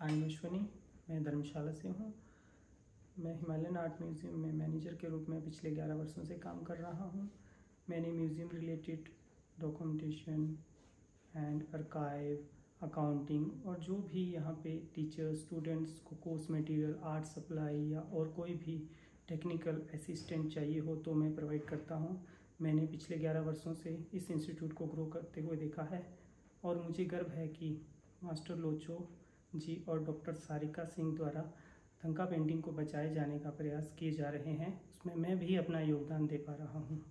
आई अश्वनी, मैं धर्मशाला से हूँ। मैं हिमालयन आर्ट म्यूज़ियम में मैनेजर के रूप में पिछले ग्यारह वर्षों से काम कर रहा हूँ। मैंने museum related documentation and archive accounting और जो भी यहाँ पे टीचर्स, स्टूडेंट्स को कोर्स मटेरियल, आर्ट सप्लाई या और कोई भी टेक्निकल असिस्टेंट चाहिए हो तो मैं प्रोवाइड करता हूँ। मैंने पिछले ग्यारह वर्षों से इस इंस्टीट्यूट को ग्रो करते हुए देखा है और मुझे गर्व है कि मास्टर लोचो जी और डॉक्टर सारिका सिंह द्वारा थंका पेंटिंग को बचाए जाने का प्रयास किए जा रहे हैं। उसमें मैं भी अपना योगदान दे पा रहा हूँ।